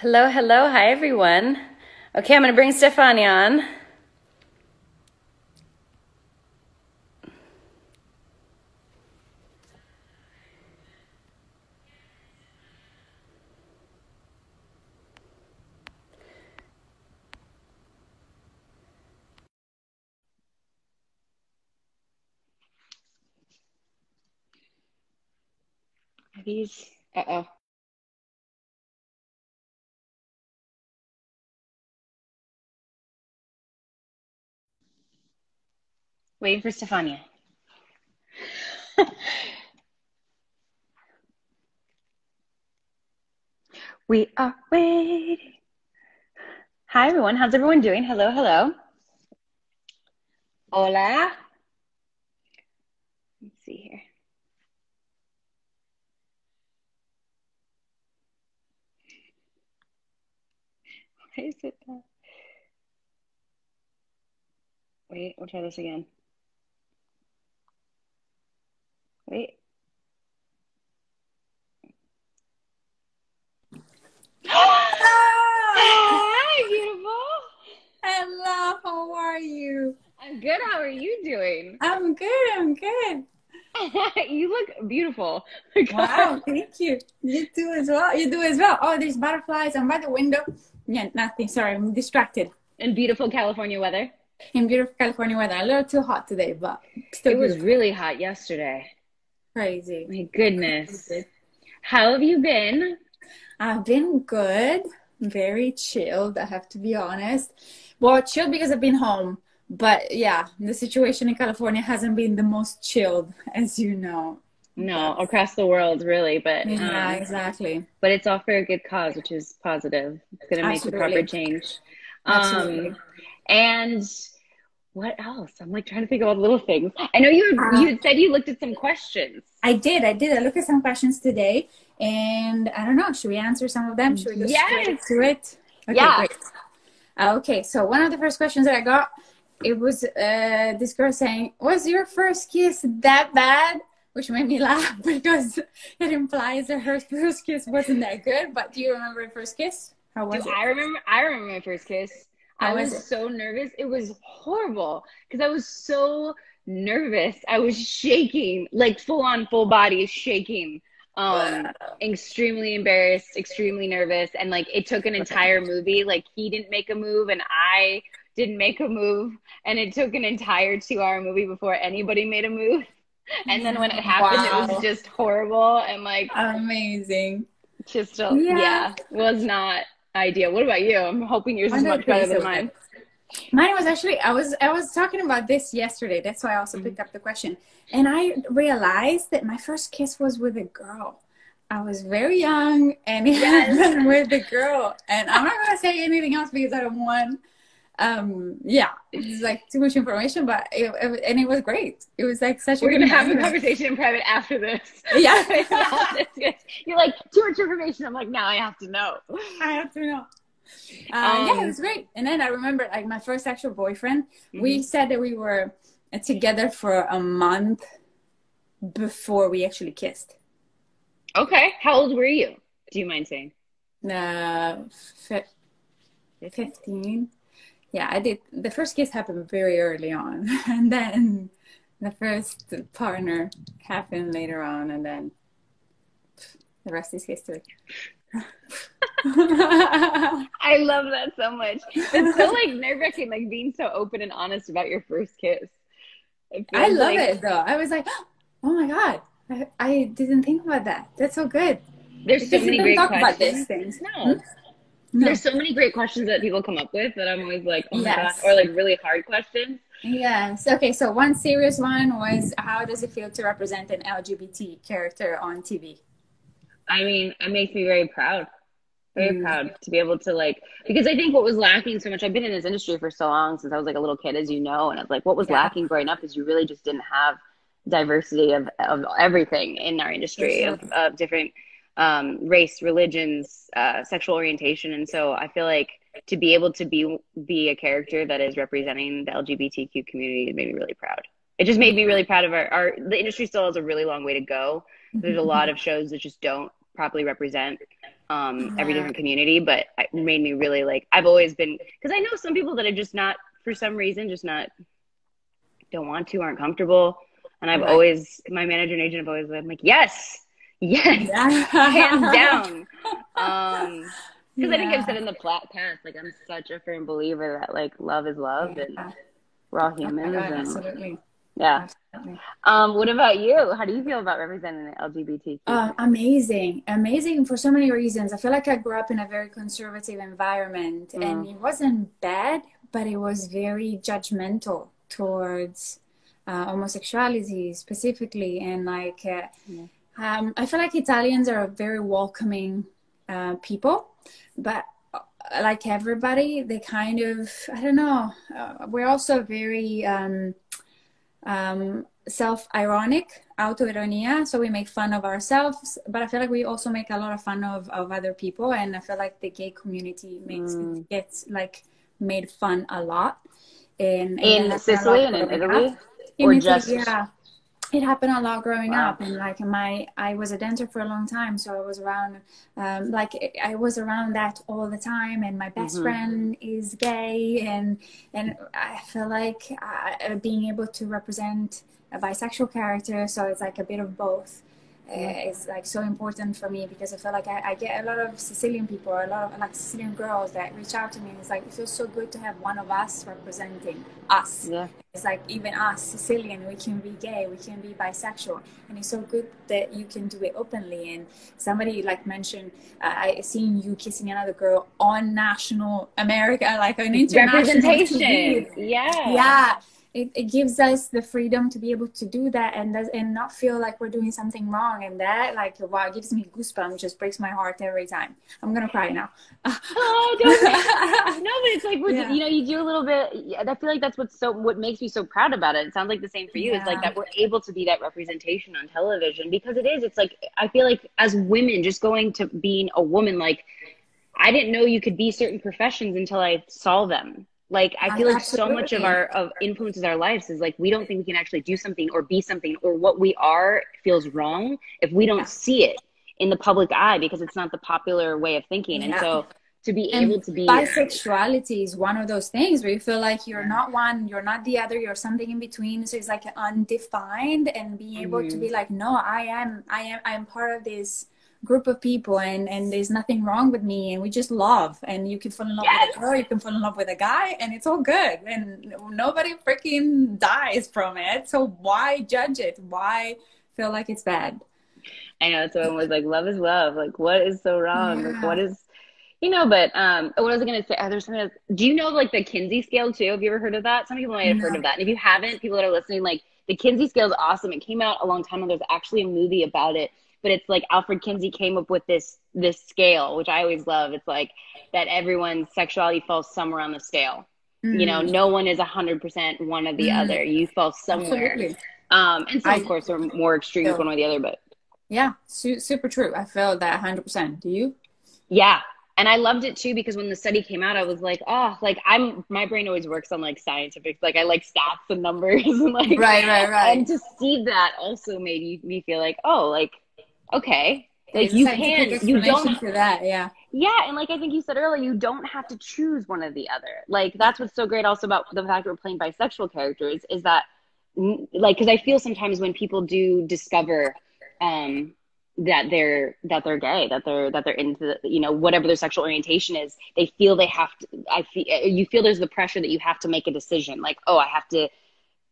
Hello, hello, hi everyone. Okay, I'm gonna bring Stefani on. Are these? Uh Waiting for Stefania. we are waiting. Hi, everyone. How's everyone doing? Hello, hello. Hola. Let's see here. Why is it that? Wait, we'll try this again. Wait. Hi, beautiful. Hello, how are you? I'm good. How are you doing? I'm good, I'm good. you look beautiful. Wow, thank you. You do as well. You do as well. Oh, there's butterflies. I'm by the window. Yeah, nothing. Sorry, I'm distracted. In beautiful California weather. In beautiful California weather. A little too hot today, but still It was really hot yesterday. Crazy. My goodness. How have you been? I've been good, very chilled, I have to be honest. Well, chilled because I've been home. But yeah, the situation in California hasn't been the most chilled, as you know. No, across the world, really, but Yeah, um, exactly. but it's all for a good cause, which is positive. It's going to make a proper Absolutely. change. Absolutely. Um, and what else? I'm like trying to think the little things. I know you Uh, you said you looked at some questions. I did. I did. I looked at some questions today, and I don't know. Should we answer some of them? Should we go straight to it? Okay, Yeah. great. Uh, Okay, so one of the first questions that I got, it was uh, this girl saying, "Was your first kiss that bad?" Which made me laugh because it implies that her first kiss wasn't that good. But do you remember your first kiss? How was Do it? I remember? I remember my first kiss. I was was so nervous. It was horrible because I was so nervous. I was shaking, like full on, full body shaking. Um, extremely embarrassed, extremely nervous, and like it took an entire movie. Like he didn't make a move, and I didn't make a move, and it took an entire two-hour movie before anybody made a move. And then when it happened, it was just horrible and like Amazing. just a, Yeah. yeah, was not ideal. What about you? I'm hoping yours is much better than mine. Mine was actually I was I was talking about this yesterday. That's why I also mm-hmm. picked up the question. And I realized that my first kiss was with a girl. I was very young and Yes. with a girl. And I'm not gonna say anything else because I don't want um yeah, it's like too much information, but it, it- and it was great. It was like such We're a gonna have a conversation in private after this. Yeah. You're like too much information. I'm like, now I have to know. I have to know. Uh, yeah, Um, it was great. And then I remember, like, my first actual boyfriend, Mm-hmm. we said that we were together for a month before we actually kissed. Okay, how old were you? Do you mind saying? Uh, fi- 15. Yeah, I did. The first kiss happened very early on. And then the first partner happened later on. And then the rest is history. I love that so much. It's so like nerve wracking, like being so open and honest about your first kiss. I love like- it though. I was like, oh my god, I, I didn't think about that. That's so good. There's so many great talk about questions. these things. No. Hmm? No. There's so many great questions that people come up with that I'm always like, oh my Yes. god, or like really hard questions. Yes. Okay. So one serious one was, how does it feel to represent an LGBT character on TV? I mean, it makes me very proud. Very Mm. proud to be able to like because I think what was lacking so much. I've been in this industry for so long since I was like a little kid, as you know, and I was like, what was Yeah. lacking growing up is you really just didn't have diversity of of everything in our industry of, of different um, race, religions, uh, sexual orientation, and so I feel like to be able to be be a character that is representing the LGBTQ community made me really proud. It just made me really proud of our, our the industry still has a really long way to go. There's a lot of shows that just don't properly represent um, every different community, but it made me really like. I've always been because I know some people that are just not for some reason just not don't want to, aren't comfortable, and I've right. always my manager and agent have always been like, yes, yes, yeah. hands down. Um, because yeah. I think I've said in the past, like I'm such a firm believer that like love is love, yeah. and we're all humans. Oh, and, absolutely. Yeah. Um, what about you? How do you feel about representing the LGBT? Uh, amazing, amazing for so many reasons. I feel like I grew up in a very conservative environment, mm. and it wasn't bad, but it was very judgmental towards uh, homosexuality specifically, and like uh, yeah. Um, I feel like Italians are a very welcoming uh, people, but uh, like everybody, they kind of I don't know. Uh, we're also very um, um, self-ironic, autoironia. So we make fun of ourselves, but I feel like we also make a lot of fun of, of other people. And I feel like the gay community makes mm. it gets like made fun a lot. In, in, in Sicily and in Italy? In or Italy, just yeah it happened a lot growing wow. up and like my i was a dancer for a long time so i was around um, like i was around that all the time and my best mm-hmm. friend is gay and and i feel like uh, being able to represent a bisexual character so it's like a bit of both uh, is like so important for me because I feel like I, I, get a lot of Sicilian people, a lot of like Sicilian girls that reach out to me. And it's like it feels so good to have one of us representing us. Yeah. It's like even us Sicilian, we can be gay, we can be bisexual, and it's so good that you can do it openly. And somebody like mentioned, uh, I seen you kissing another girl on national America, like an international representation. TV. Yeah. Yeah it, it gives us the freedom to be able to do that and does, and not feel like we're doing something wrong. And that like wow gives me goosebumps just breaks my heart every time. I'm gonna cry now. Oh don't no but it's like yeah. you know you do a little bit i feel like that's what's so what makes me so proud about it. It sounds like the same for you. Yeah. it's like that we're able to be that representation on television because it is it's like i feel like as women just going to being a woman like i didn't know you could be certain professions until i saw them like I feel like so much of our of influences our lives is like we don't think we can actually do something or be something or what we are feels wrong if we don't yeah. see it in the public eye because it's not the popular way of thinking. Yeah. And so to be and able to be bisexuality is one of those things where you feel like you're not one, you're not the other, you're something in between. So it's like undefined and being able mm-hmm. to be like, no, I am, I am, I am part of this group of people and and there's nothing wrong with me and we just love and you can fall in love yes. with a girl you can fall in love with a guy and it's all good and nobody freaking dies from it. So why judge it? Why feel like it's bad? I know someone was like love is love. Like what is so wrong? Yeah. like what is you know but um what was i going to say? Oh, there's something else. do you know like the kinsey scale too? Have you ever heard of that? Some people might have no. heard of that. And if you haven't people that are listening like the kinsey scale is awesome. It came out a long time ago. There's actually a movie about it but it's like Alfred Kinsey came up with this this scale, which I always love. It's like that everyone's sexuality falls somewhere on the scale. Mm. You know, mm. no one is hundred percent one or the mm. other. You fall somewhere. Absolutely. Um, and some, I, of course, are more extremes one or the other, but yeah, su- super true. I feel that hundred percent. Do you? Yeah, and I loved it too because when the study came out, I was like, oh, like I'm my brain always works on like scientific, like I like stats and numbers and like right, right, right. And to see that also made me feel like, oh, like okay. Like you can you don't for that yeah. Yeah and like i think you said earlier you don't have to choose one or the other. Like that's what's so great also about the fact that we're playing bisexual characters is that like because i feel sometimes when people do discover um that they're that they're gay that they're that they're into the, you know whatever their sexual orientation is they feel they have to i feel you feel there's the pressure that you have to make a decision. Like oh i have to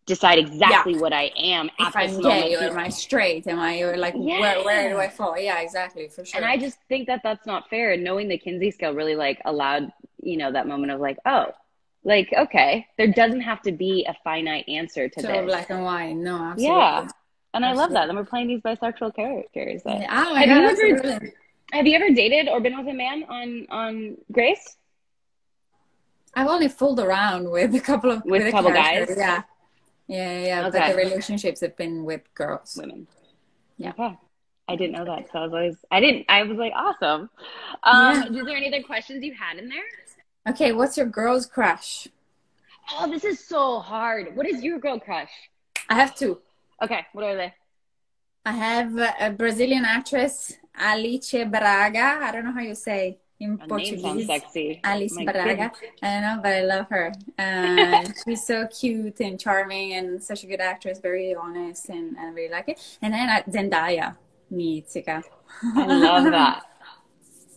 decide exactly yeah. what I am. If I'm gay or am I straight? Am I or like yeah. where where do I fall? Yeah, exactly for sure. And I just think that that's not fair. And knowing the Kinsey scale really like allowed you know that moment of like oh. Like okay, there doesn't have to be a finite answer to so this. black and white, no, absolutely. Yeah, and absolutely. I love that. And we're playing these bisexual characters. That, yeah. Oh my have God, you ever, have you ever dated or been with a man on on Grace? I've only fooled around with a couple of with, with a couple guys. Yeah, yeah, yeah. Okay. But the relationships have been with girls, women. Yeah. Okay. I didn't know that, so I was always I didn't. I was like, awesome. Um, yeah. Is there any other questions you had in there? Okay, what's your girl's crush? Oh, this is so hard. What is your girl crush? I have two. Okay, what are they? I have a Brazilian actress Alice Braga. I don't know how you say in Her Portuguese. sexy. Alice My Braga. goodness. I don't know, but I love her. Uh, she's so cute and charming and such a good actress, very honest, and I really like it. And then uh, Zendaya, Mizzica. I love that.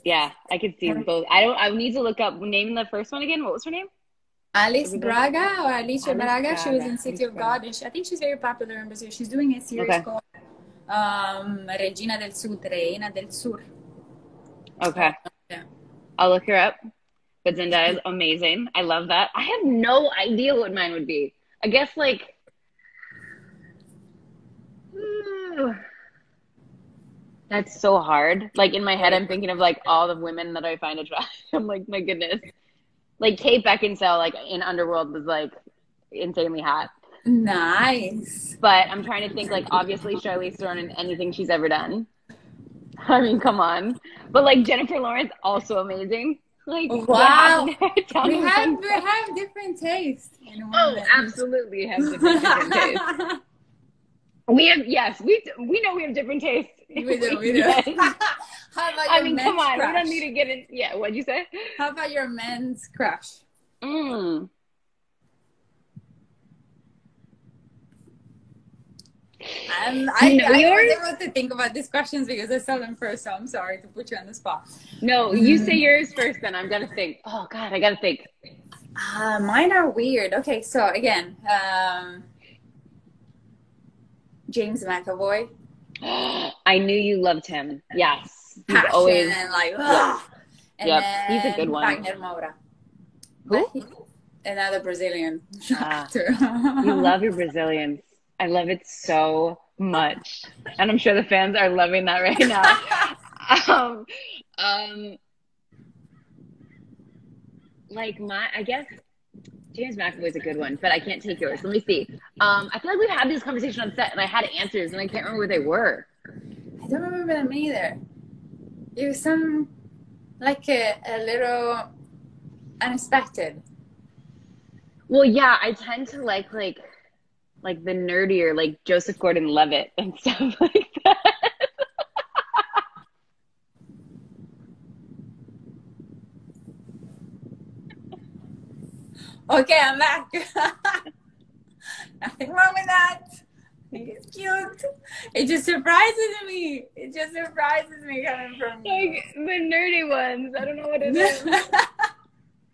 Yeah, I could see both. I don't. I need to look up. Name the first one again. What was her name? Alice Braga or Alicia Alice Braga. She was in City Alice of Braga. God, and she, I think she's very popular in Brazil. She's doing a series Okay. called um, Regina del Sud, Reina del Sur. Okay, Yeah. I'll look her up. But Zendaya is amazing. I love that. I have no idea what mine would be. I guess like. Ooh. That's so hard. Like in my head, I'm thinking of like all the women that I find attractive. I'm like, my goodness. Like Kate Beckinsale, like in Underworld, was like insanely hot. Nice. But I'm trying to think like obviously Charlize Theron in anything she's ever done. I mean, come on. But like Jennifer Lawrence, also amazing. Like Wow. We have we have different tastes. Oh, absolutely have different, different tastes. We have yes, we we know we have different tastes. we do, we do. Yes. How about your I mean, come on, crush? we don't need to get in. Yeah, what'd you say? How about your men's crush? Mm. Um, I, You know I yours? was able to think about these questions because I saw them first, so I'm sorry to put you on the spot. No, you say yours first, then I'm gonna think. Oh God, I gotta think. Uh, mine are weird. Okay, so again, um, James McAvoy, I knew you loved him. Yes, he's passion always. and like, ugh. and Yep, he's a good one. Wagner Moura. Who? Another Brazilian Ah, actor. You love your Brazilians. I love it so much, and I'm sure the fans are loving that right now. um, um, like my, I guess James McAvoy's a good one, but I can't take yours. Let me see. Um, I feel like we've had this conversation on set, and I had answers, and I can't remember where they were. I don't remember them either. It was some like a, a little unexpected. Well, yeah, I tend to like like like the nerdier, like Joseph Gordon-Levitt and stuff like that. Okay, I'm back. Nothing wrong with that. I think it's cute. It just surprises me. It just surprises me coming from like the nerdy ones. I don't know what it is.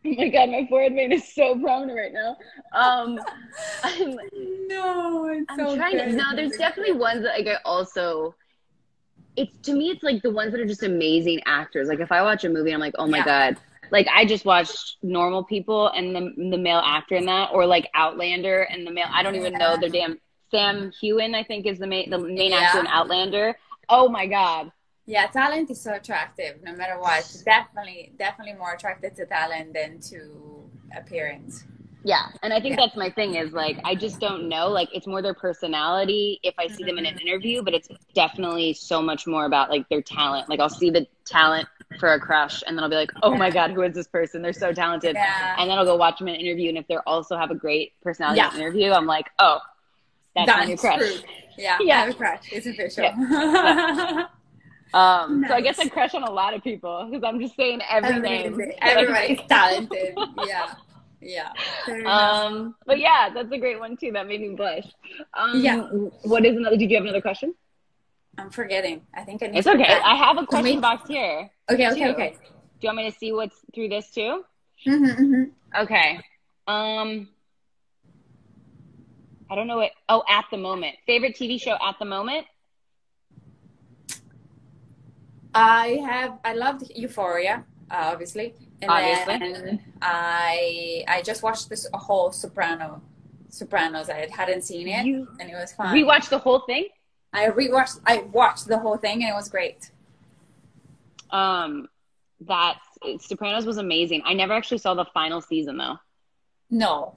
Oh my god, my forehead vein is so prominent right now. Um, I'm, no, it's I'm so trying to. good. No, there's definitely ones that like I also. It's to me, it's like the ones that are just amazing actors. Like if I watch a movie, I'm like, oh my Yeah. god. Like I just watched Normal People and the the male actor in that, or like Outlander and the male. I don't even know their damn. Sam Heughan, I think, is the main the main Yeah. actor in Outlander. Oh my god. Yeah, talent is so attractive no matter what. Definitely, definitely more attracted to talent than to appearance. Yeah, and I think Yeah. that's my thing is like I just don't know. Like it's more their personality if I see them in an mm-hmm. interview, but it's definitely so much more about like their talent. Like I'll see the talent for a crush, and then I'll be like, oh my god, who is this person? They're so talented. Yeah. And then I'll go watch them in an interview, and if they also have a great personality Yeah. interview, I'm like, oh, that's my Done. new crush. Screwed. Yeah, Yeah. I have a crush. It's official. Um, so I guess Nice. I crush on a lot of people because I'm just saying every name. Everybody's, talented. Yeah. Yeah. Um, but yeah, that's a great one too. That made me blush. Um, Yeah. What is another? Did you have another question? I'm forgetting. I think I need It's okay. I have a question box here. Okay, okay, two. okay. Do you want me to see what's through this too? hmm hmm Okay. Um, I don't know what. Oh, at the moment, favorite TV show at the moment. I have. I loved Euphoria, uh, obviously, and Obviously. then I I just watched this whole Soprano, Sopranos. I hadn't seen it, You and it was fun. rewatched the whole thing. I rewatched. I watched the whole thing, and it was great. Um, that Sopranos was amazing. I never actually saw the final season though. No,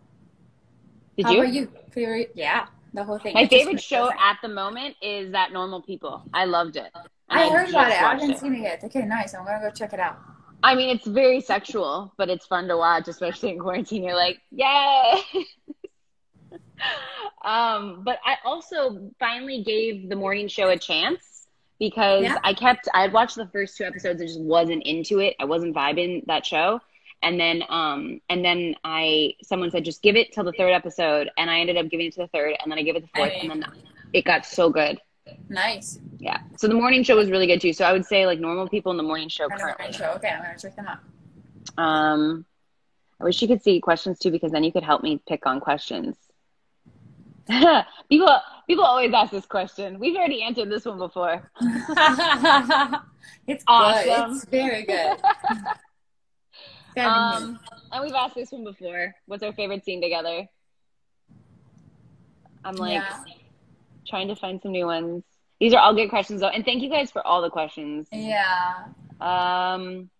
Did how you? about you? Yeah, the whole thing. My It favorite show perfect. at the moment is that Normal People. I loved it. And I heard about it. I haven't seen it yet. Okay, nice. I'm gonna go check it out. I mean, it's very sexual, but it's fun to watch, especially in quarantine. You're like, yay! um, but I also finally gave the morning show a chance because Yeah. I kept I had watched the first two episodes and just wasn't into it. I wasn't vibing that show. And then um and then I someone said just give it till the third episode and I ended up giving it to the third and then I gave it the fourth and then it got so good. Nice. Yeah. So the morning show was really good too. So I would say like normal people in the morning show currently. my show. Okay, I'm gonna check them out. Um I wish you could see questions too because then you could help me pick on questions. people people always ask this question. We've already answered this one before. it's Awesome. good. It's very good. Um, and we've asked this one before. What's our favorite scene together? I'm like Yeah. trying to find some new ones. These are all good questions though, and thank you guys for all the questions. yeah. Um,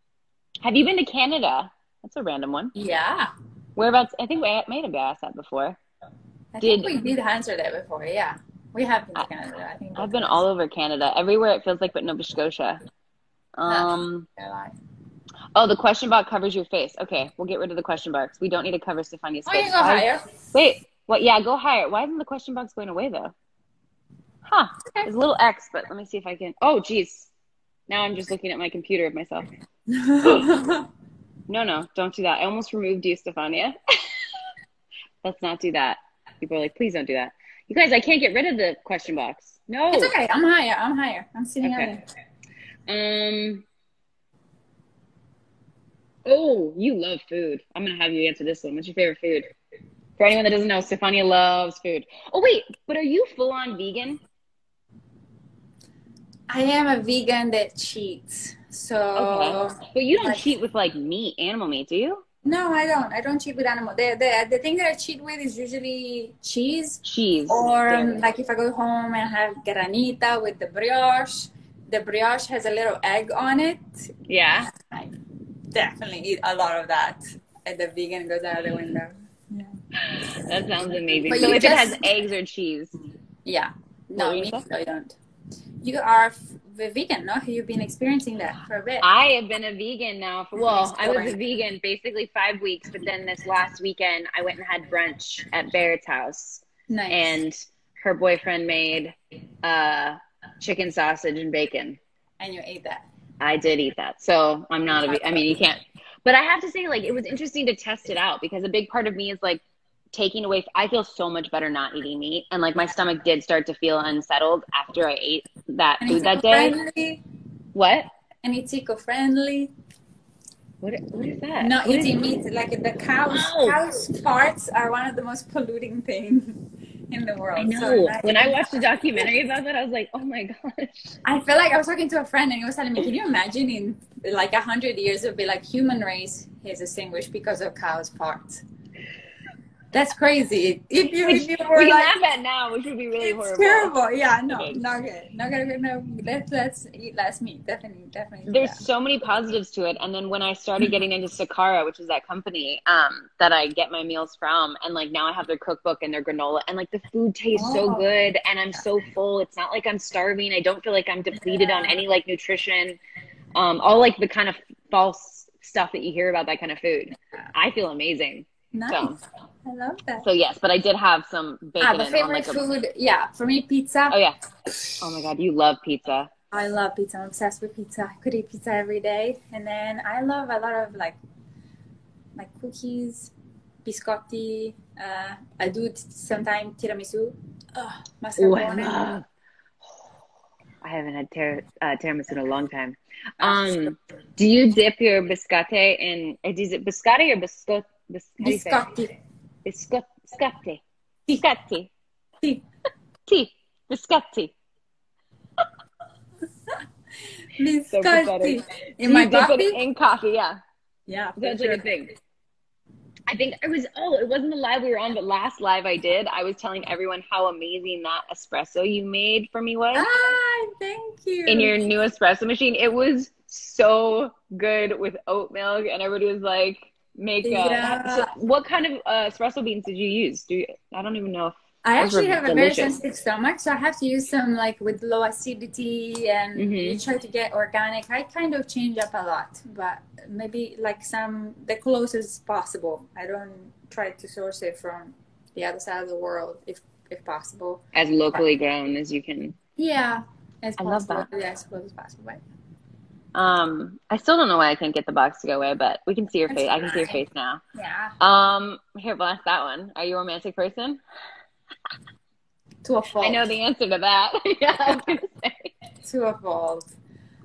have you been to Canada? That's a random one. Yeah. Whereabouts? I think we may have asked that before. I Did- think we did answer that before. Yeah. We have been to Canada. I think I've been all over Canada, everywhere it feels like, but Nova Scotia. Um. Oh, the question box covers your face. Okay, we'll get rid of the question box. We don't need to cover Stefania's Oh, face. you go Why- higher. Wait, what? Yeah, go higher. Why isn't the question box going away though? Huh? Okay. There's a little X, but let me see if I can. Oh, geez. Now I'm just looking at my computer of myself. No, no, don't do that. I almost removed you, Stefania. Let's not do that. People are like, please don't do that. You guys, I can't get rid of the question box. No. it's okay. I'm higher. I'm higher. I'm sitting Okay. out there. Um. Oh, you love food. I'm gonna have you answer this one. What's your favorite food? For anyone that doesn't know, Stefania loves food. Oh wait, but are you full on vegan? I am a vegan that cheats. So Okay. But you don't Like- cheat with like meat, animal meat, do you? no, I don't. I don't cheat with animal. The, the the thing that I cheat with is usually cheese, Cheese. or um, like if I go home and have granita with the brioche. The brioche has a little egg on it. yeah. Definitely eat a lot of that. And the vegan goes out of the window. Yeah. That sounds amazing. But so you if it just- has eggs or cheese, Yeah. No, me, no, you don't. You are f- a vegan, no? You've been experiencing that for a bit. I have been a vegan now for well, I was a vegan basically five weeks, but then this last weekend I went and had brunch at Barrett's house. nice. and her boyfriend made uh, chicken sausage and bacon. and you ate that. I did eat that, so I'm not a. I mean, you can't. But I have to say, like, it was interesting to test it out because a big part of me is like taking away. I feel so much better not eating meat, and like my stomach did start to feel unsettled after I ate that And food that day. eco-friendly. What? And it's eco-friendly. What? What is that? Not What eating meat. Like the cows, No. cows' farts are one of the most polluting things in the world. I know. So when I watched the documentary about that, I was like, oh my gosh. I feel like I was talking to a friend and he was telling me, can you imagine in like a hundred years it'll be like human race is extinguished because of cows' farts. That's crazy. If you, if you were we like, laugh at now, which would be really it's horrible. terrible. Yeah, no, not good. Not good. No, let's let's eat less meat. Definitely, definitely. there's that. so many positives to it and then when i started getting into sakara which is that company um, that i get my meals from and like now i have their cookbook and their granola and like the food tastes so Oh. good and i'm so full it's not like i'm starving i don't feel like i'm depleted on any like nutrition um, all like the kind of false stuff that you hear about that kind of food i feel amazing nice. I love that. so yes but i did have some bacon Ah, the in favorite like, a- food, yeah, for me, pizza. oh yeah oh my god you love pizza I love pizza. I'm obsessed with pizza. I could eat pizza every day. And then I love a lot of like like cookies, biscotti. Uh, I do t- sometimes tiramisu. Oh, Ooh, I love. I haven't had tir- uh, tiramisu in a long time. Ah, Um, do you dip your biscotti in? uh, Is it biscotti or biscotti? Bis- how do you say it? biscotti. Biscot, biscotti, biscotti, Sì. tea. So Biscotti. In my coffee? in coffee? Yeah, Yeah, that's sure. like a thing. I think it was. Oh, it wasn't the live we were on, but last live I did. I was telling everyone how amazing that espresso you made for me was. Ah, thank you. in your new espresso machine. It was so good with oat milk, and everybody was like, "Make a." Yeah. So what kind of uh, espresso beans did you use? Do you, I don't even know. If, I actually have a very sensitive stomach, so I have to use some like with low acidity and Mhm. you try to get organic. I kind of change up a lot, but maybe like some the closest possible. I don't try to source it from the other side of the world if if possible. as locally grown as you can. Yeah, As I love possible, that. Yeah, as close as possible. Right? Um, I still don't know why I can't get the box to go away, but we can see your That's face. I can see your face now. Yeah. Um, here, we'll that one. Are you a romantic person? To a fault. I know the answer to that. yeah, I was gonna say. to a fault.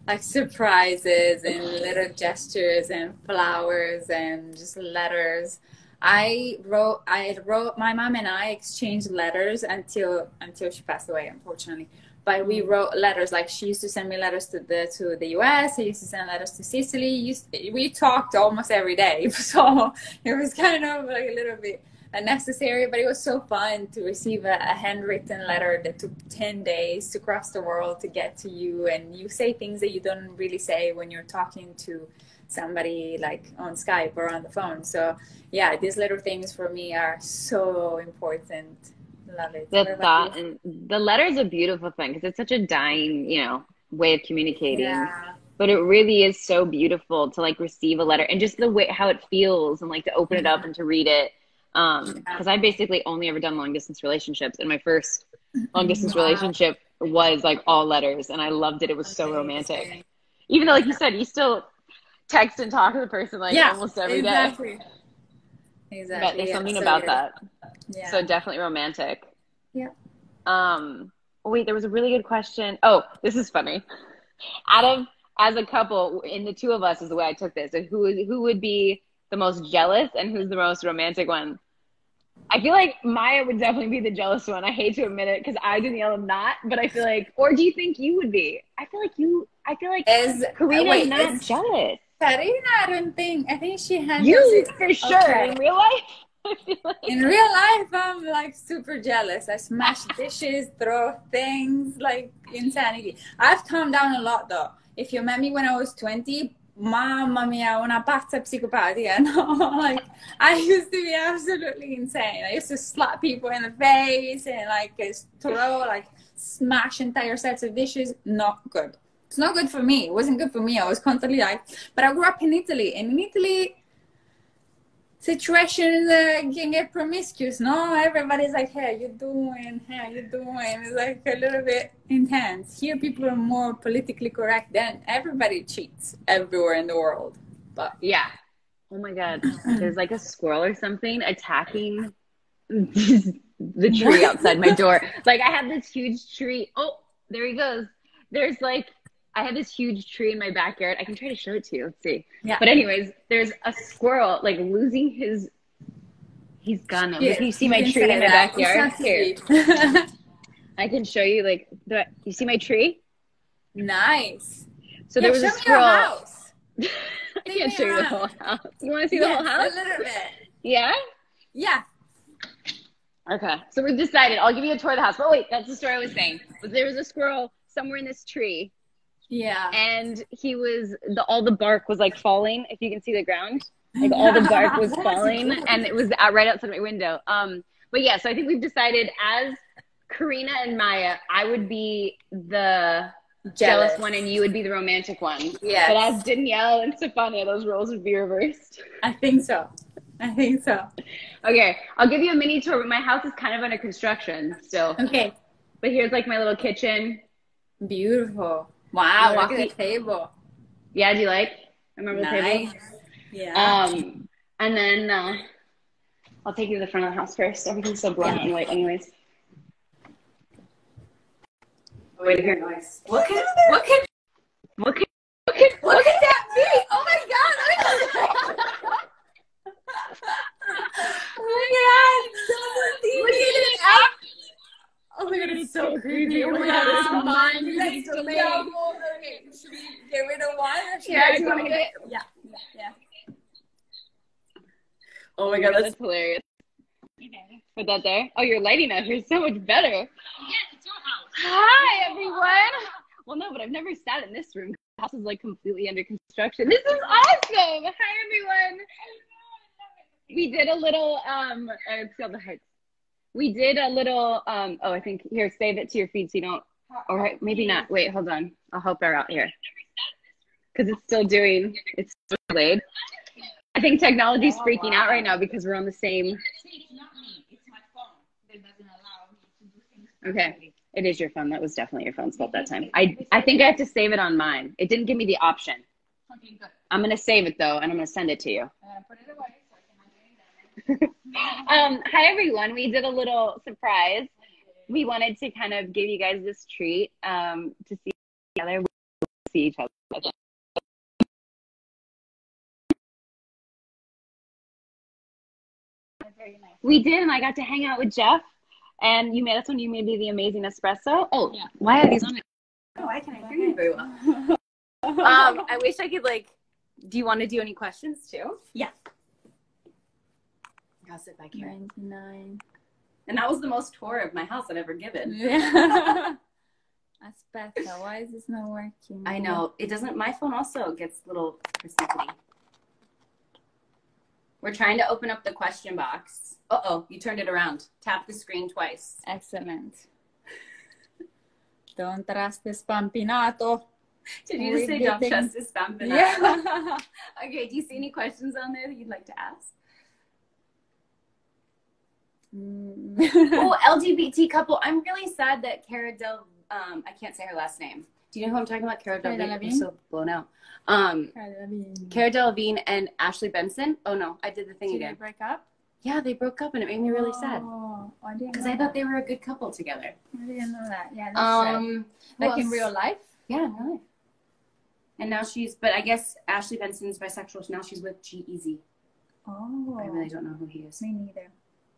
Like surprises and little gestures and flowers and just letters. I wrote I wrote my mom and I exchanged letters until until she passed away unfortunately. But we mm. wrote letters like she used to send me letters to the to the US. I used to send letters to Sicily. Used we talked almost every day, so it was kind of like a little bit unnecessary. But it was so fun to receive a, a handwritten letter that took ten days to cross the world to get to you, and you say things that you don't really say when you're talking to somebody like on Skype or on the phone. So yeah, these little things for me are so important. Love it. The thought you? and the letter is a beautiful thing because it's such a dying, you know, way of communicating. Yeah. But it really is so beautiful to like receive a letter and just the way how it feels and like to open it up and to read it. Um, because I basically only ever done long distance relationships, and my first long distance Wow. relationship was like all letters, and I loved it. It was so romantic. Even though, like you said, you still text and talk to the person like yeah, almost every day. exactly. Exactly. But there's yeah, something so about that. Yeah. So definitely romantic. Yeah. Um. Wait, there was a really good question. Oh, this is funny. Out of as a couple, in the two of us is the way I took this. Who who would be the most jealous and who's the most romantic one? I feel like Maya would definitely be the jealous one. I hate to admit it because I Danielle am not, but I feel like, or do you think you would be? I feel like you. I feel like Is Carina's wait, not is jealous. Carina, I don't think. I think she handles You it for sure okay. in real life. Like In real life, I'm like super jealous. I smash dishes, throw things, like insanity. I've calmed down a lot though. If you met me when I was 20, mamma mia, una pazza psicopatica. No, like I used to be absolutely insane. I used to slap people in the face and like throw, like smash entire sets of dishes. Not good. It's not good for me. It wasn't good for me. I was constantly like, but I grew up in Italy, and in Italy, situations uh, can get promiscuous. No, everybody's like, "Hey, you doing? Hey, you doing?" It's like a little bit intense. Here, people are more politically correct. Then everybody cheats everywhere in the world. But Yeah. Oh my god. There's like a squirrel or something attacking the tree outside my door. Like I have this huge tree. Oh, there he goes. There's like I have this huge tree in my backyard. I can try to show it to you. Let's see. yeah, But anyways, there's a squirrel like losing his he's gone. Yeah, Can you see my tree in my that. backyard? Here. I can show you like the you see my tree? nice. So Yeah, there was a squirrel. house. I can't show you the whole house. You want to see the whole house? A little bit. Yeah? Yeah. Okay, so we've decided. I'll give you a tour of the house. But wait, that's the story I was saying. There was a squirrel somewhere in this tree, Yeah. and he was the all the bark was like falling. If you can see the ground, like all the bark was falling, and it was out, right outside my window. Um, but yeah, so I think we've decided as Carina and Maya, I would be the jealous, one, and you would be the romantic one. Yeah. But as Danielle and Stefania, those roles would be reversed. I think so. I think so. Okay, I'll give you a mini tour. But my house is kind of under construction still. Okay. But here's like my little kitchen. Beautiful. Wow, at the table. Yeah, do you like? Remember the table? Nice. Yeah. Um, and then uh, I'll take you to the front of the house first. Everything's so black Yeah. and white, anyways. Wait here. Nice. Look at look at Look at look at look at that feet. Oh my god. oh my god. Look at it. Oh my god, it's so creepy. Oh my god, it's mine. That's so double. Okay, should we get rid of one or Yeah, do you wanna get it? Yeah. Yeah. Oh my god, that's that's hilarious. Put that there. Oh, you're lighting up here so much better. Yes, it's your house. Hi, everyone. Well, no, but I've never sat in this room. The house is like completely under construction. This is awesome. Hi, everyone. We did a little, um, uh, it's called the hearts. We did a little, um, oh, I think, here, save it to your feed so you don't, all right, maybe not. Wait, hold on. I'll help her out here. Because it's still doing, it's still delayed. I think technology's freaking out right now because we're on the same, See, it's not me. It's my phone that doesn't allow me to do things. okay. It is your phone. That was definitely your phone's fault that time. I I think I have to save it on mine. It didn't give me the option. Okay. I'm gonna save it though, and I'm gonna send it to you. Uh, put it away so I can have it. Um, hi everyone. We did a little surprise. We wanted to kind of give you guys this treat um, to see each other. We see each other. Nice. We did, and I got to hang out with Jeff. And you made us when you made me the amazing espresso. Oh, Yeah. why are these on? Oh, I can hear you very well. Um, I wish I could like. Do you want to do any questions too? Yeah. I'll sit back here. 99. And that was the most tour of my house I've ever given. Yeah. Aspetta, why is this not working? I know it doesn't. My phone also gets little persnickety. We're trying to open up the question box. Uh oh, you turned it around. Tap the screen twice. Excellent. Don't trust the spampinato. Did you just say Don't trust this spam Yeah. okay, do you see any questions on there that you'd like to ask? Mm. oh, LGBT couple. I'm really sad that Cara Del. Um, I can't say her last name. Do you know who I'm talking about? Cara Cara Delevingne. I'm so blown out. Um, Cara Delevingne and Ashley Benson. Oh no, I did the thing Did they again. break up? Yeah, they broke up and it made me really sad Oh, I didn't because know I thought they were a good couple together. I didn't know that. Yeah, that's sad. Um, Like in real life? Yeah, in real life. And now she's, but I guess Ashley Benson's bisexual. So now she's with G-Eazy. Oh, I really don't know who he is, me neither.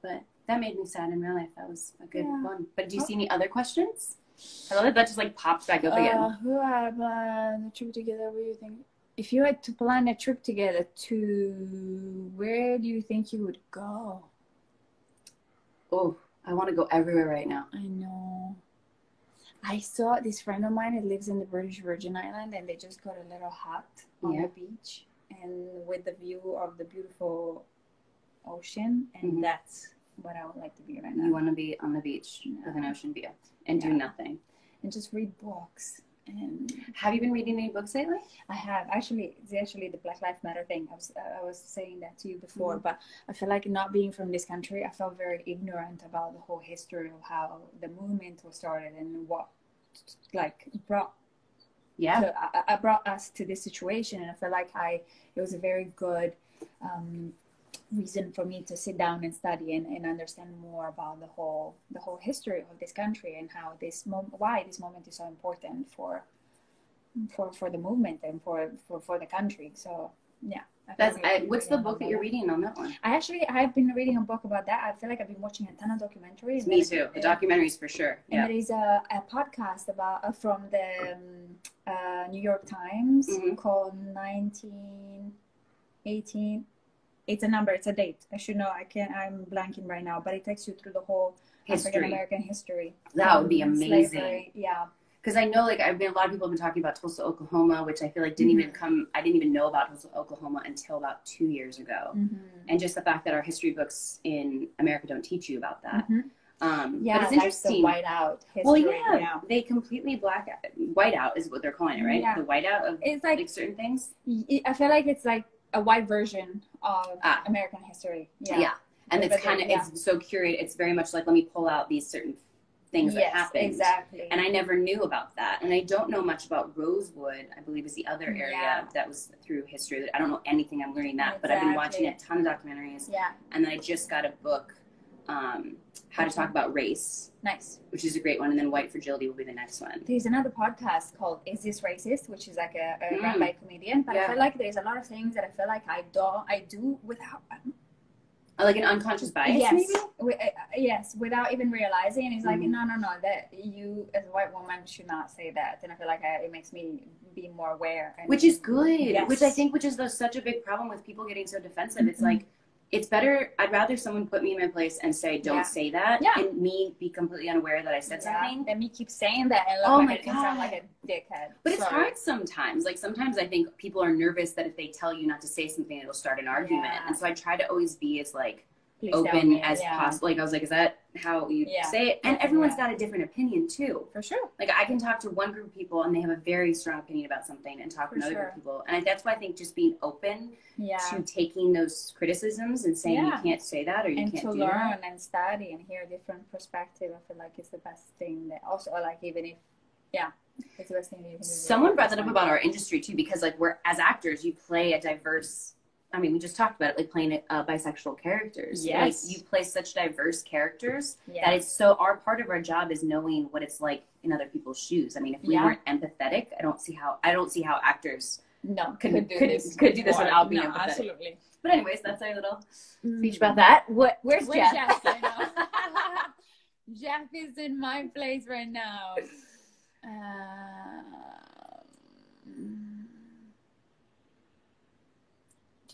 but that made me sad in real life. That was a good Yeah. one. But do you see any other questions? I love that that just like popped back up again. Uh, who had planned a trip together? Where do you think? If you had to plan a trip together to where do you think you would go? Oh, I want to go everywhere right now. I know. I saw this friend of mine that lives in the British Virgin Island, and they just got a little hut on Yeah. the beach, and with the view of the beautiful ocean, and Mhm. that's what I would like to be right now. You want to be on the beach with an ocean view and do nothing. and just read books. And Have you been reading any books lately? I have actually, it's actually the Black Lives Matter thing. I was, I was saying that to you before, Mm-hmm. but I feel like not being from this country, I felt very ignorant about the whole history of how the movement was started and what, like, brought Yeah. I, I brought us to this situation and i feel like i it was a very good um, reason for me to sit down and study and, and understand more about the whole the whole history of this country and how this mom- why this moment is so important for for for the movement and for for, for the country so yeah I That's. I, what's the book that you're reading on that one? i actually i've been reading a book about that i feel like i've been watching a ton of documentaries Me too. The documentaries for sure. and Yeah. there is a, a podcast about uh, from the um, uh, New York Times Mhm. called 1918. It's a number. It's a date. I should know. I can't. I'm blanking right now. But it takes you through the whole African History. American history. That would be um, amazing. slavery. Yeah. Because I know, like, I've been a lot of people have been talking about Tulsa, Oklahoma, which I feel like didn't even Mm-hmm. come. I didn't even know about Tulsa, Oklahoma until about two years ago. Mm-hmm. And just the fact that our history books in America don't teach you about that. Mhm. Um, Yeah, but it's that's the interesting. whiteout history. well, yeah, yeah. they completely black whiteout is what they're calling it, right? Yeah. The whiteout of It's like, like certain things. I feel like it's like a white version of Ah. American history. Yeah, Yeah. and it's kind of yeah. it's so curated. It's very much like let me pull out these certain things yes, that happened. exactly. And I never knew about that. And I don't know much about Rosewood, I believe is the other area Yeah. that was through history. I don't know anything, I'm learning that. But I've been watching a ton of documentaries. yeah. And then I just got a book, um, How to Talk About Race, Nice. which is a great one. And then White Fragility will be the next one. There's another podcast called "Is This Racist," which is like a, a Mm. run by a comedian. But I feel like there's a lot of things that I feel like I don't, I do without. Uh, Like an unconscious bias, yes, maybe? wi- uh, yes, without even realizing. And it's like, Mhm. no, no, no, that you as a white woman should not say that. And I feel like I, it makes me be more aware. And, Which is good. Yes. Which I think, which is the, such a big problem with people getting so defensive. It's Mhm. like, it's better. I'd rather someone put me in my place and say, "Don't Yeah. say that," Yeah. and me be completely unaware that I said yeah, something. Let me keep saying that and look Oh like my can sound God. like a dickhead. But it's hard sometimes. Like sometimes I think people are nervous that if they tell you not to say something, it'll start an argument. Yeah. And so I try to always be as like Please open as yeah. possible. Like I was like, is that how you Yeah. say it? And everyone's Yeah. got a different opinion too. For sure. Like I can talk to one group of people and they have a very strong opinion about something, and talk For to another group of people. And I, that's why I think just being open Yeah. to taking those criticisms and saying you can't say that or you and can't to do learn that. and study and hear a different perspective, I feel like it's the best thing. That also, like even if, yeah, it's the best thing you can do. Someone brought that up about our industry too, because like we're as actors, you play a diverse. I mean, we just talked about it, like playing uh, bisexual characters. Yes. like, you play such diverse characters Yeah. that it's so. Our part of our job is knowing what it's like in other people's shoes. I mean, if we Yeah. weren't empathetic, I don't see how. I don't see how actors. no, could- could do could- this. could do this more. without being no, empathetic. Absolutely. But anyways, that's our little Mm. speech about that. What? Where's, Where's Jeff? Jeff? Jeff is in my place right now. Um,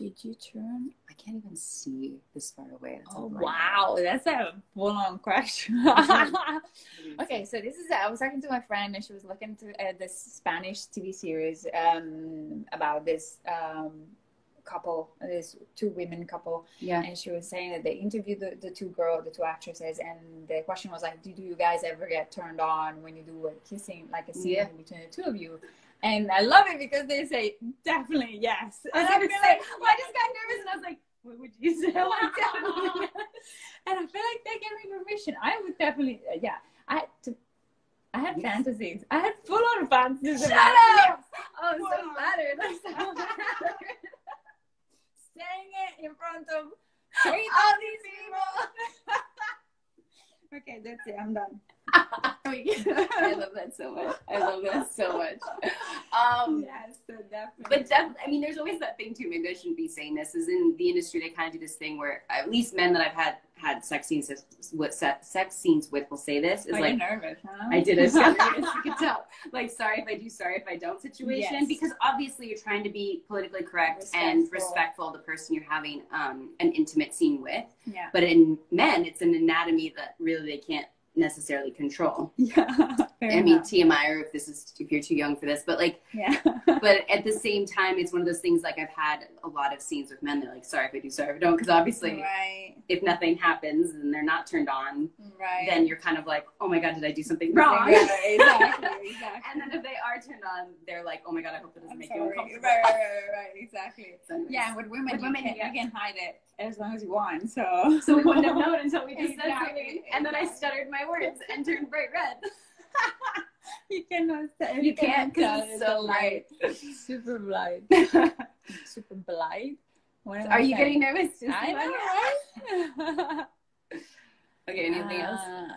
did you turn? I can't even see this far away. That's Oh wow, that's a full-on question. okay, so this is I was talking to my friend and she was looking to uh, this Spanish TV series um, about this um, couple, this two women couple, Yeah. and she was saying that they interviewed the, the two girl, the two actresses, and the question was like, "Do, do you guys ever get turned on when you do a kissing, like a scene Yeah. between the two of you?" And I love it because they say definitely yes. And I feel like, well, I just got nervous and I was like, what would you say? Like, definitely. and I feel like they gave me permission. I would definitely, uh, yeah. I had to, I had Yes. fantasies. I had full on fantasies. Shut up! it. Oh, I'm so Wow. flattered. I'm so flattered. Saying it in front of All these people. Okay, that's it. I'm done. I love that so much. I love that so much. Um, yes, so definitely. but definitely, I mean, there's always that thing too. Maybe I shouldn't be saying this. Is in the industry, they kind of do this thing where at least men that I've had had sex scenes with sex scenes with will say this is Are like you nervous, huh? I did it. you could tell. Like, sorry if I do, sorry if I don't situation. Yes. Because obviously you're trying to be politically correct and Respectful. respectful of the person you're having um, an intimate scene with. Yeah. But in men, it's an anatomy that really they can't necessarily control. Yeah. I mean, enough. TMI, or if this is if you're too young for this, but like, yeah. but at the same time, it's one of those things. Like I've had a lot of scenes with men. They're like, sorry if I do, sorry if I don't, because obviously, right. if nothing happens and they're not turned on, Right. then you're kind of like, oh my god, did I do something wrong? Exactly. Exactly. exactly. And then if they are turned on, they're like, oh my god, I hope that doesn't I'm make sorry. you uncomfortable. right, right, right, right, exactly. So. Yeah, with women, With you, women, can, yeah. you can hide it as long as you want. So, So we wouldn't have known until we just said Exactly, something. And then I stuttered my words and turned bright red. you cannot say You can't 'cause tell it's so light. Super blind. Super blind. Are you getting nervous? too, I know. Okay, anything else? Uh,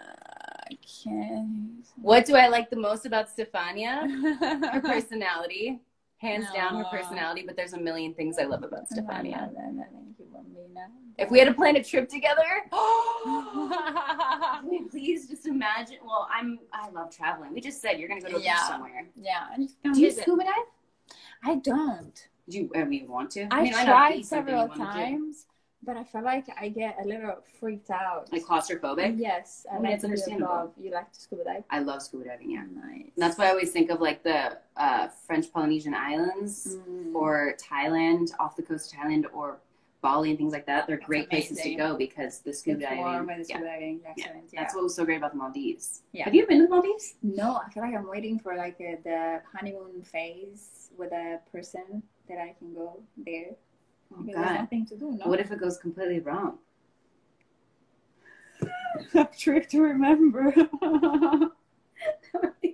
I can't. What do I like the most about Stefania? Her personality. Hands down, her personality, but there's a million things I love about Stefania. Thank you, Bambina. If we had to plan a trip together, can we please just imagine? Well, I'm I love traveling. We just said you're gonna go to a beach Yeah. somewhere. yeah, Do you visit. scuba dive? I don't. Do you, uh, we want to? I mean, not tried several you wanna do. times, but I feel like I get a little freaked out. Like claustrophobic. Yes, I I mean, like it's understandable. above. You like to scuba dive? I love scuba diving. Yeah. Nice. And that's why I always think of like the uh, French Polynesian Islands Mm. or Thailand, off the coast of Thailand, or Bali and things like that. They're That's great places to go because the scuba It's diving. Yeah, scuba diving. Excellent. Yeah. that's what was so great about the Maldives. Yeah. Have you been to the Maldives? No, I feel like I'm waiting for like a, the honeymoon phase with a person that I can go there. Oh Because there's God. nothing to do. No. What if it goes completely wrong? a trick to remember?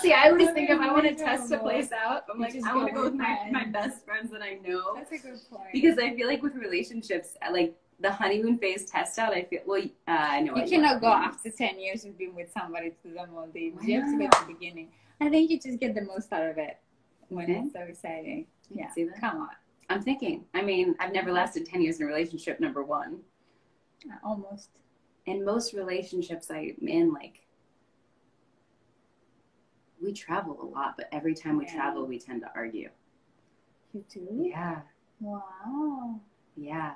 See, I always think if I want to test a place out, I'm like, I want to go with my, my best friends that I know. That's a good point. Because I feel like with relationships, like the honeymoon phase test out, I feel, well, uh, I know. you I cannot go after 10 years of being with somebody to the Maldives. You have to go at the beginning. I think you just get the most out of it when Okay. it's so exciting. You Yeah. see that? Come on. I'm thinking. I mean, I've never lasted 10 years in a relationship, number one. Uh, Almost. In most relationships I'm in, like, we travel a lot, but every time we Yeah. travel, we tend to argue. You too? Yeah. Wow. Yeah.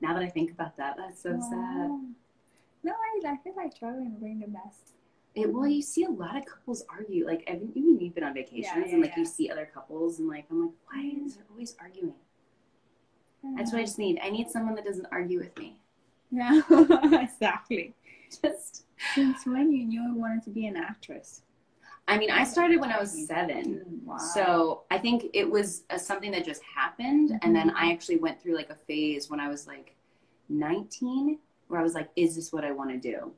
Now that I think about that, that's so sad. No, I, I feel like traveling bring the best. It, well, you see a lot of couples argue. Like, even even you've been on vacations Yeah, yeah, and, like, you see other couples, and, like, I'm like, why mm-hmm. is there always arguing? That's what I just need. I need someone that doesn't argue with me. Yeah, exactly. Just Since when you knew you wanted to be an actress? I mean, I started when I was seven. Wow. So I think it was uh something that just happened. And then I actually went through like a phase when I was like 19 where I was like, is this what I want to do?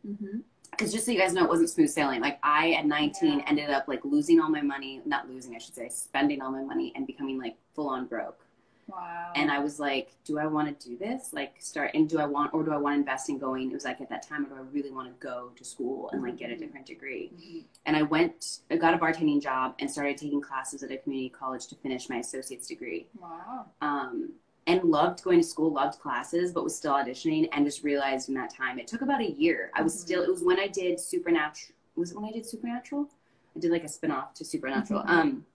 Because just so you guys know, it wasn't smooth sailing. Like I at 19 Yeah. ended up like losing all my money, not losing, I should say, spending all my money and becoming like full on broke. Wow. And I was like, do I want to do this? Like start, and do I want, or do I want to invest in going? It was like at that time, or do I really want to go to school and like get a different degree? Mhm. and I went, I got a bartending job and started taking classes at a community college to finish my associate's degree. Wow. Um, and loved going to school, loved classes, but was still auditioning and just realized in that time, it took about a year. I was Mhm. still, it was when I did Supernatural. Was it when I did Supernatural? I did like a spin off to Supernatural. Mhm. Um,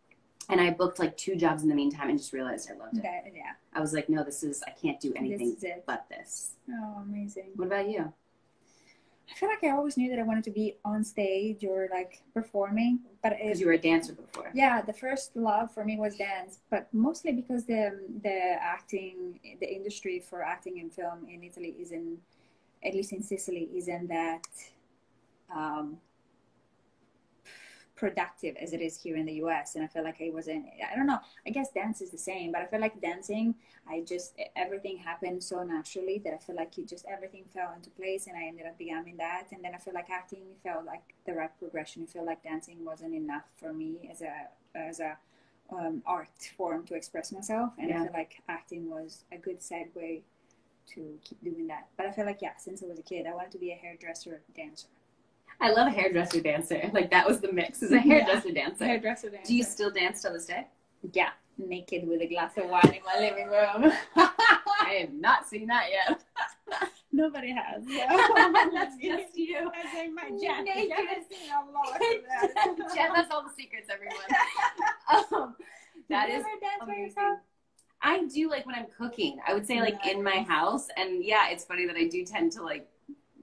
and I booked like two jobs in the meantime and just realized I loved it. Okay, yeah. I was like, no, this is, I can't do anything This but this. Oh, amazing. What about you? I feel like I always knew that I wanted to be on stage or like performing, but Because you were a dancer before. yeah, the first love for me was dance, but mostly because the the acting, the industry for acting in film in Italy isn't, at least in Sicily, isn't that um, productive as it is here in the US. And I feel like I wasn't, I don't know, I guess dance is the same, but I feel like dancing, I just, everything happened so naturally that I feel like it just, everything fell into place and I ended up becoming that. And then I feel like acting felt like the right progression. I feel like dancing wasn't enough for me as a, as a, um, art form to express myself. And Yeah. I feel like acting was a good segue to keep doing that. But I feel like, yeah, since I was a kid, I wanted to be a hairdresser dancer. I love a hairdresser dancer. Like that was the mix. Is a Yeah. hairdresser dancer. Hairdresser dancer. Do you still dance to this day? Yeah, naked with a glass of wine in my living room. I have not seen that yet. Nobody has. That's just you. I say my Jen. Jen has seen a lot of that. Jen has all the secrets, everyone. Um, that you is ever dance by amazing. yourself? I do like when I'm cooking. I would say like in my house, and yeah, it's funny that I do tend to like.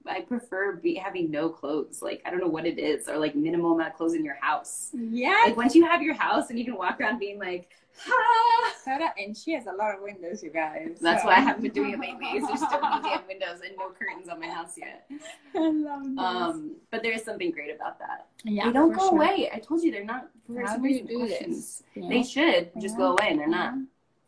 I prefer be having no clothes. Like I don't know what it is, or like minimal amount of clothes in your house. Yeah. Like once you have your house and you can walk around being like, ha. Sarah, and she has a lot of windows, you guys. That's so- why I haven't been doing it lately. Is there's so many damn windows and no curtains on my house yet. I love this. Um, but there is something great about that. yeah, they don't go sure. away. I told you they're not. For How do you do this? You They should just go away, and they're not.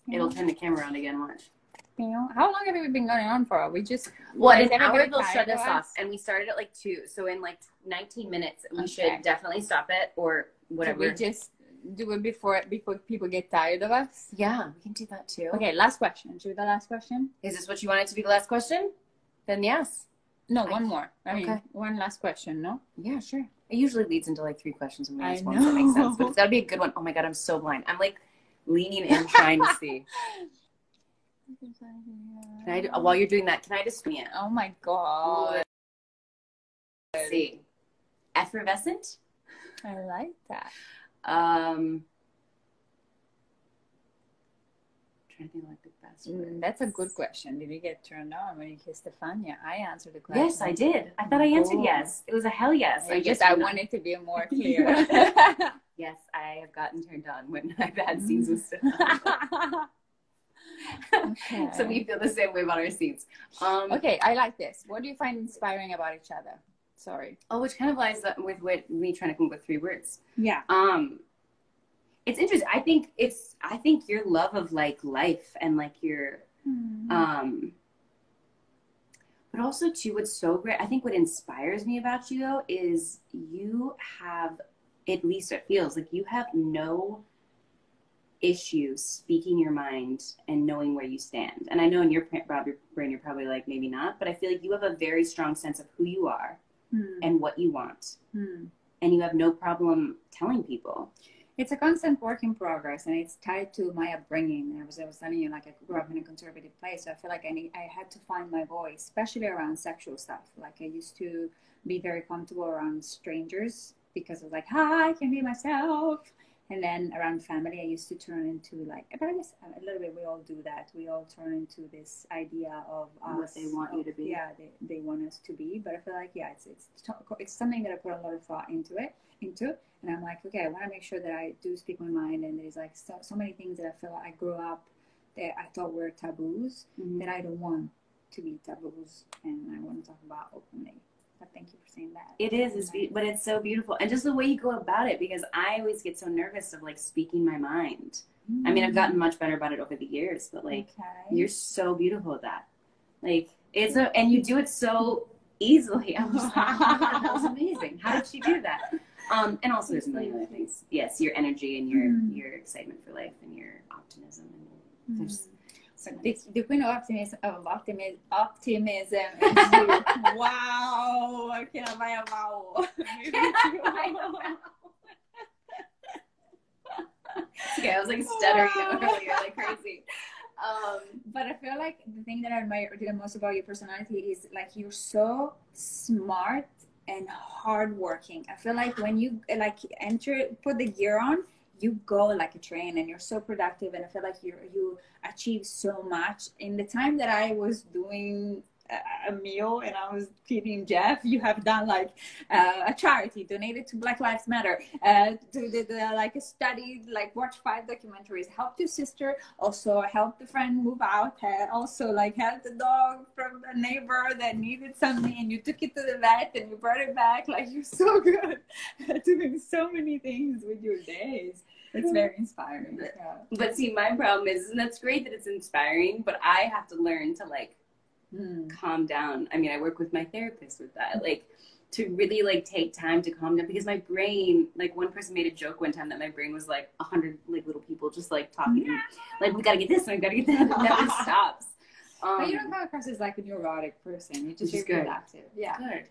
Yeah. It'll turn the camera on again. Watch. You know, how long have we been going on for? We just Well, an hour tired shut of us us? off, and we started at like two. So in like 19 minutes, we Okay. should definitely stop it or Should whatever. we just do it before before people get tired of us? yeah, we can do that too. Okay, last question. Should we do the last question? Is this what you wanted to be the last question? Then yes. No, I- one more. I mean, Okay. one last question. No. Yeah, sure. It usually leads into like three questions and we I ask one that makes sense, but it's got to be a good one. Oh my god, I'm so blind. I'm like leaning in trying to see. Can I do, while you're doing that, can I just yeah. Oh my god! Let's see. Effervescent. I like that. Um, trying to think like the best. Mm, that's a good question. Did you get turned on when you kissed Stefania? I answered the question. Yes, I did. I thought I answered Oh. yes. It was a hell yes. I just I wanted to be more clear. Yes, I have gotten turned on when I've had scenes with stuff. Okay. so we feel the same way about our scenes. Um, okay, I like this. What do you find inspiring about each other? Sorry. Oh, which kind of lies with what me trying to come up with three words. Yeah. Um, it's interesting. I think it's. I think your love of like life and like your um but also too what's so great i think what inspires me about you though is you have at least it feels like you have no issue speaking your mind and knowing where you stand and i know in your Bob, your brain you're probably like maybe not but i feel like you have a very strong sense of who you are Hmm. and what you want Hmm. and you have no problem telling people It's a constant work in progress, and it's tied to my upbringing. I was, I was telling you, like I grew up in a conservative place, so I feel like I need, I had to find my voice, especially around sexual stuff. Like I used to be very comfortable around strangers because I was like, "Hi, I can be myself." And then around family, I used to turn into like, but I guess uh, a little bit we all do that. We all turn into this idea of us, What they want you to be. Yeah, they, they want us to be. But I feel like yeah, it's it's it's something that I put a lot of thought into it into. And I'm like, okay, I want to make sure that I do speak my mind. And there's like so, so many things that I feel like I grew up that I thought were taboos mm-hmm. that I don't want to be taboos, and I want to talk about openly. But thank you for saying that. It is, it's be- but it's so beautiful, and just the way you go about it. Because I always get so nervous of like speaking my mind. I mean, I've gotten much better about it over the years, but like okay. you're so beautiful at that. Like it's a, and you do it so easily. I was like, "Oh, that was amazing. How did she do that? Um, and also there's a million other things. Yes, your energy and your Mm. your excitement for life and your optimism and there's so The, many. the queen of optimism, of optimism, optimism. Uau! Que ela vai amar o. Okay, I was like stuttering Wow. earlier like crazy. Um, But I feel like the thing that I admire the most about your personality is like you're so smart and hardworking. I feel like when you like enter, put the gear on, you go like a train, and you're so productive. And I feel like you you achieve so much in the time that I was doing a, a meal and I was feeding Jeff. You have done like uh, a charity, donated to Black Lives Matter, uh, the like studied, like watch five documentaries, helped your sister, also helped a friend move out, had also like helped the dog from a neighbor that needed something, and you took it to the vet and you brought it back. Like you're so good at doing so many things with your days. It's very inspiring. Yeah. but see, my problem is, and that's great that it's inspiring, but I have to learn to like Mm. calm down. I mean, I work with my therapist with that, like to really like take time to calm down because my brain, like one person made a joke one time that my brain was like a hundred like little people just like talking, like we gotta get this, and we gotta get that, and it never stops. Um, But you don't come across as like a neurotic person. You just is good. productive. Yeah. good.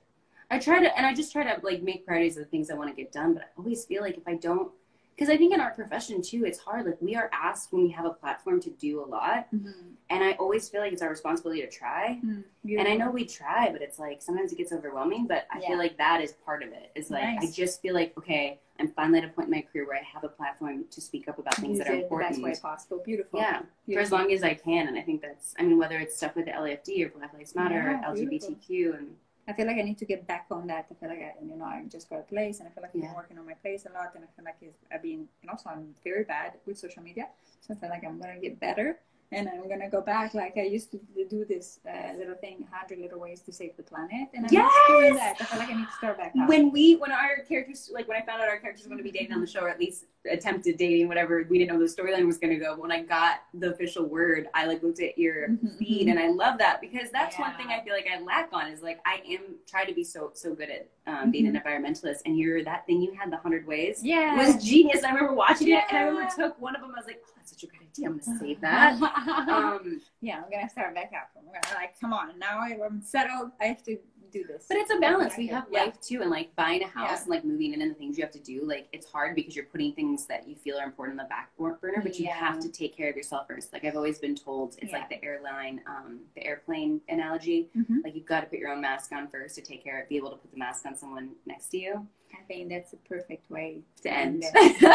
I try to, and I just try to like make priorities of the things I want to get done. But I always feel like if I don't, because I think in our profession too, it's hard. Like we are asked when we have a platform to do a lot, Mm-hmm. and I always feel like it's our responsibility to try. And I know we try, but it's like sometimes it gets overwhelming. But I Yeah. feel like that is part of it. Is like I just feel like okay, I'm finally at a point in my career where I have a platform to speak up about things that are it the best way important. possible. Beautiful. Yeah, for as long as I can, and I think that's. I mean, whether it's stuff with the LAFD or Black Lives Matter, Yeah, or beautiful. LGBTQ, and I feel like I need to get back on that. I feel like I, you know, I just got a place, and I feel like I'm working on my place a lot, and I feel like it's, I've been, and also I'm very bad with social media, so I feel like I'm gonna get better, and I'm gonna go back. Like I used to do this uh, little thing, hundred little ways to save the planet, and I'm not doing that. I feel like I need to start back up. when we when our characters like when I found out our characters were going to be dating on the show or at least attempted dating whatever we didn't know the storyline was going to go but when I got the official word I like looked at your Mhm, feed and I love that because that's one thing I feel like I lack on is like I am try to be so so good at um, being an environmentalist and you're that thing you had the hundred ways yeah. was genius I remember watching it and I remember took one of them I was like oh that's such a good idea I'm going to save that um, yeah, I'm gonna start back up. I'm gonna like, come on, now I'm settled. I have to do this. But it's a balance. We have life too, and like buying a house and like moving in and the things you have to do. Like it's hard because you're putting things that you feel are important on the back burner, but you have to take care of yourself first. Like I've always been told, it's like the airline, um, the airplane analogy. Mhm. Like you've got to put your own mask on first to take care of, be able to put the mask on someone next to you I think that's a perfect way to end.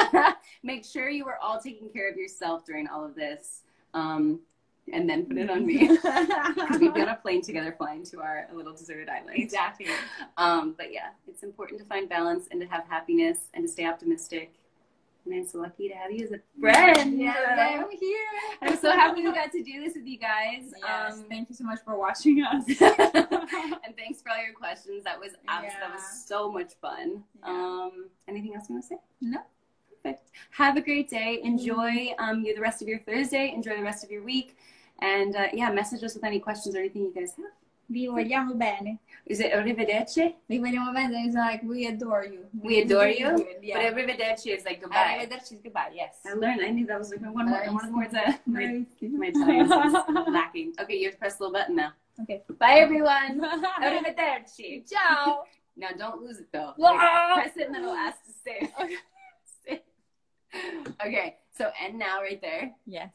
Make sure you are all taking care of yourself during all of this, um, and then put it on me. Because we've got a plane together flying to our little deserted island. exactly. Um, but yeah, it's important to find balance and to have happiness and to stay optimistic. And I'm so lucky to have you as a friend. Yeah, I'm here. I'm so happy we got to do this with you guys. Yes, Um, thank you so much for watching us. and thanks for all your questions. That was abs- that was so much fun. Yeah. Um, anything else you want to say? No. Perfect. Have a great day. Enjoy um, you the rest of your Thursday. Enjoy the rest of your week. And uh, yeah, message us with any questions or anything you guys have. Vi vogliamo bene. Is it arrivederci? Vi vogliamo bene is like we adore you. We adore you? Good, But arrivederci is like goodbye. Arrivederci is goodbye. Yes. I learned. I knew that was like one, more, one of the words that my, my Italian is lacking. Okay, you have to press the little button now. Okay. Bye, everyone. Arrivederci. Ciao. Now, don't lose it though. Like, press it and then it'll ask to save. Save. okay, so end now right there. Yes.